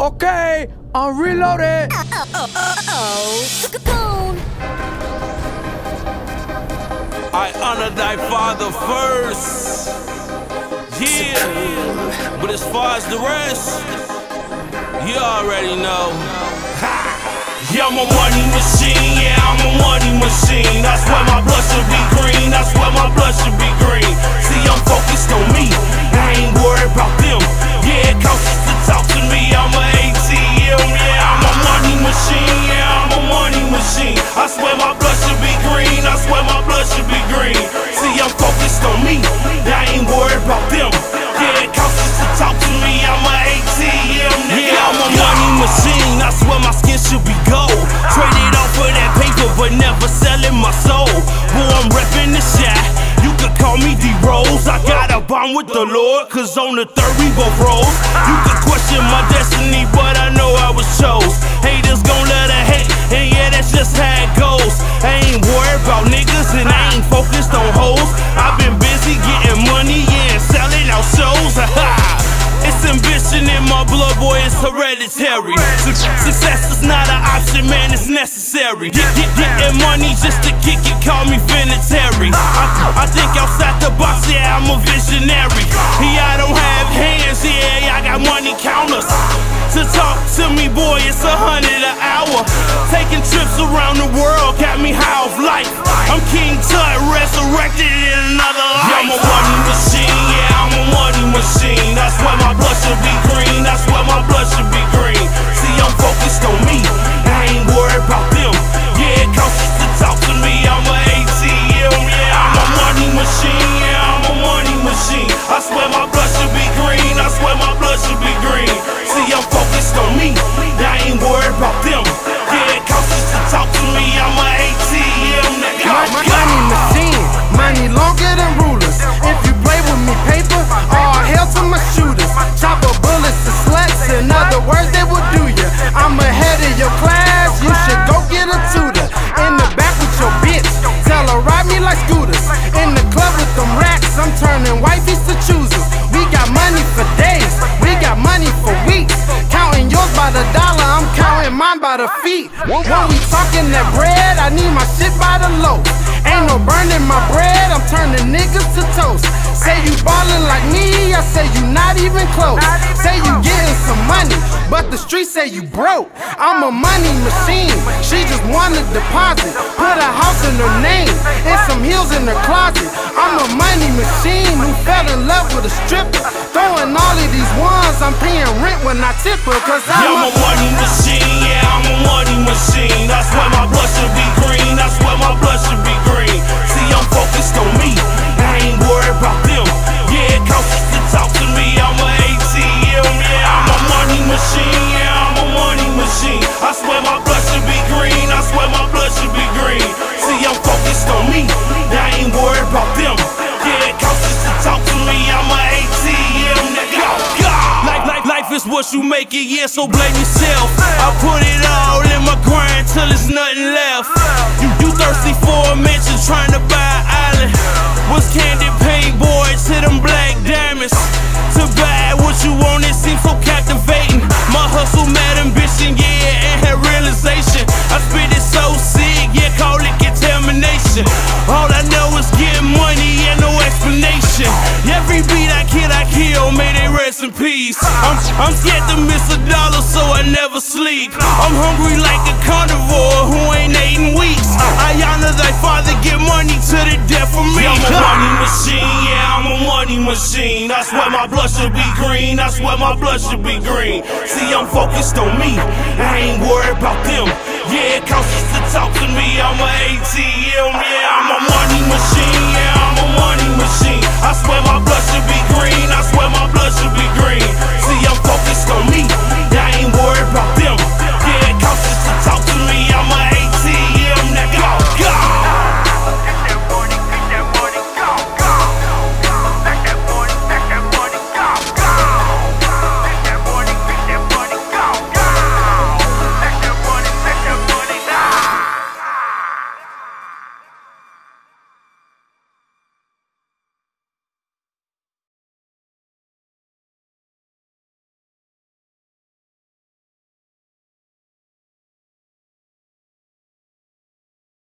Okay, I'm reloaded. I honor thy father first. Yeah. But as far as the rest, you already know. Yeah, I'm a money machine, yeah, I'm a money machine. That's why my blood should be green, that's why my blood should be green. See, I'm focused on me, focused on me, I ain't worried about them. Yeah, coaches to talk to me, I'm a ATM, nigga. Yeah, I'm a money machine, I swear my skin should be gold. Traded off for that paper, but never selling my soul. Boy, I'm repping the shot. You could call me D Rose. I got a bond with the Lord, cause on the third we both rose. You could question my destiny, but I know I was chose. Haters gon' let her hate, and yeah, that's just how it goes. Boy, it's hereditary. Su- Success is not an option, man, it's necessary. Get, get, getting money just to kick it, call me Finitary. I, I think outside the box, yeah, I'm a visionary. Yeah, I don't have hands, yeah, I got money counters. To talk to me, boy, it's a hundred an hour. Taking trips around the world got me high off life. I'm King Tut, resurrected in another life. Yeah, I'm a money machine, yeah, I'm a money machine. That's why my blood should counting mine by the feet. When we talking that bread, I need my shit by the loaf. Ain't no burning my bread, I'm turning niggas to toast. Say you ballin' like me, I say you not even close. Say you getting some money, but the streets say you broke. I'm a money machine, she just wanna deposit. Put a house in her name, in her closet. I'm a money machine who fell in love with a stripper. Throwing all of these ones, I'm paying rent when I tip her, cause I'm I'm a a money machine, yeah, I'm a money machine. That's why my blood should be green, that's why my blood should be green. See, I'm focused on me, I ain't worried about what you make it, yeah, so blame yourself. I put it all in my grind till there's nothing left. You, you thirsty for a mention, trying to buy an island. Was candy paint boy to them black diamonds. Rest in peace. I'm, I'm scared to miss a dollar, so I never sleep. I'm hungry like a carnivore who ain't eating weeks. I honor thy father, get money to the death for me. I'm a money machine, yeah, I'm a money machine. That's why my blood should be green. That's why my blood should be green. See, I'm focused on me. I ain't worried about them.